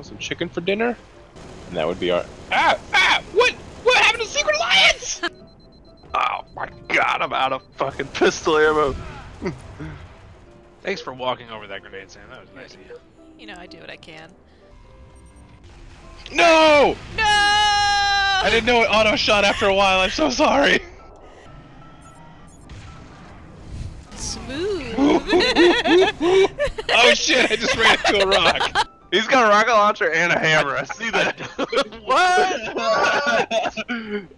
Want some chicken for dinner? And that would be our. Ah! Ah! What? What happened to Secret Alliance? Oh my god, I'm out of fucking pistol ammo. Thanks for walking over that grenade, Sam. That was nice of you. You know, I do what I can. No! No! I didn't know it auto shot after a while. I'm so sorry. Smooth. oh shit! I just ran into a rock. He's got a rocket launcher and a hammer. I see that. what?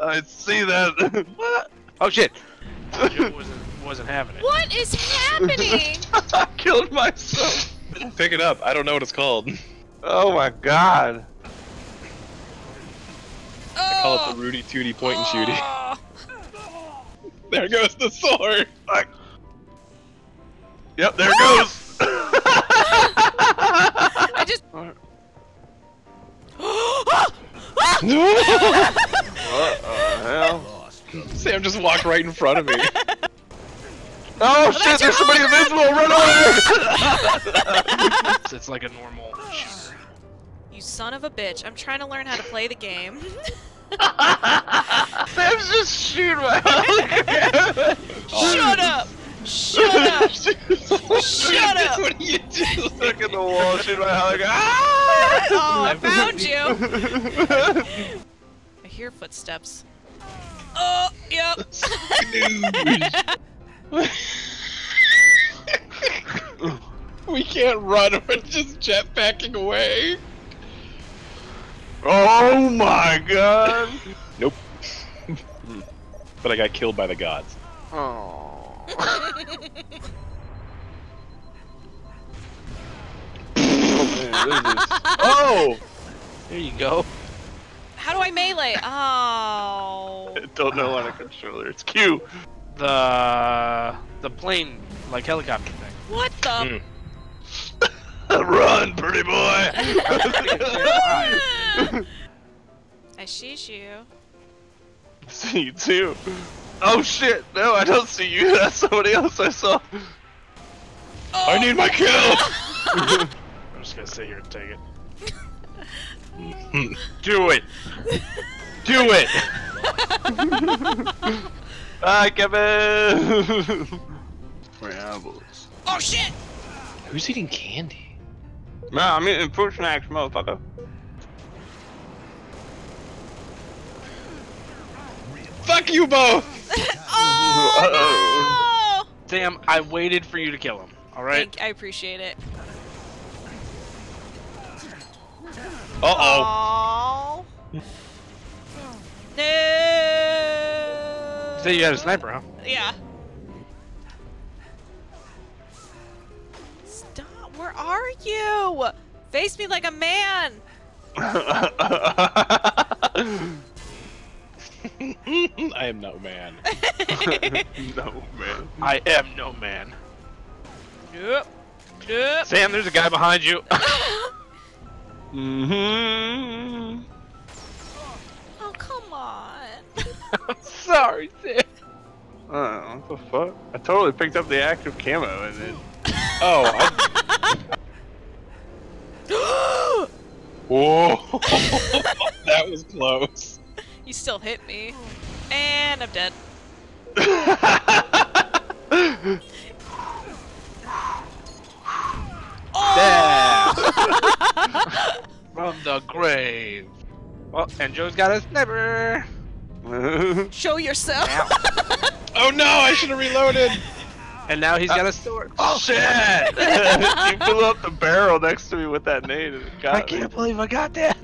I see that. what? Oh shit! Joe wasn't wasn't having it. what is happening? I killed myself. Pick it up. I don't know what it's called. Oh my god. Oh. I call it the Rooty Tooty point and shooty. Oh. There goes the sword. Like, yep, there it goes. I just. what the hell? Sam just walked right in front of me. Oh shit, there's somebody invisible, run away! It's, it's like a normal shooter. you son of a bitch! I'm trying to learn how to play the game. Sam's just shooting my helicopter. Shut up! Shut up! What do you do? Stuck in the wall, shooting my helicopter. Ah! Oh, I found you! I hear footsteps. Oh, yep. we can't run. We're just jetpacking away. Oh my god! Nope. but I got killed by the gods. Oh. Oh! There you go. How do I melee? Oh. I don't know on a controller. It's Q. The the plane like helicopter thing. What the? Mm. Run, pretty boy! I sheesh you. see you too. Oh shit! No, I don't see you. That's somebody else I saw. I need my kill! I'm just gonna sit here and take it. Do it. Do it. Hi, Kevin. Rambles. Oh shit! Who's eating candy? No, I'm eating fruit snacks, motherfucker. Fuck you both! Oh, Sam, I waited for you to kill him. All no! right. Thank, I appreciate it. Uh oh. Oh. No. Say you had a sniper, huh? Yeah. Stop. Where are you? Face me like a man. I am no man. no man. I am no man. Nope. Nope. Sam, there's a guy behind you. Mm-hmm. Oh, come on. I'm sorry, Sam. Uh, what the fuck? I totally picked up the active camo and then. Oh, I... Whoa! that was close. you still hit me. And I'm dead. From the grave. Well, and Joe's got a sniper. Show yourself. Oh no! I should have reloaded. And now he's got a sword. oh shit! you blew up the barrel next to me with that nade got I can't believe I got that.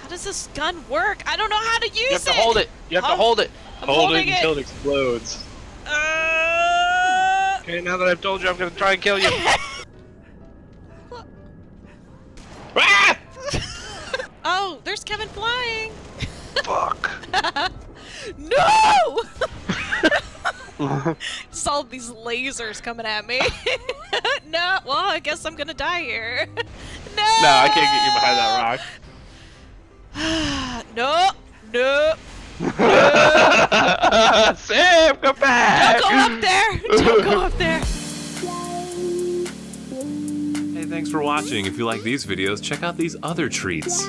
How does this gun work? I don't know how to use it. You have to it. hold it. You have Huh? to hold it. I'm Hold it until it. it explodes. Uh... Okay, now that I've told you, I'm gonna try and kill you. There's Kevin flying. Fuck. no! Saw these lasers coming at me. no, well, I guess I'm gonna die here. no! no, I can't get you behind that rock. no, no. Sam, come back! Don't go up there. Don't go up there. Hey Thanks for watching. If you like these videos, check out these other treats.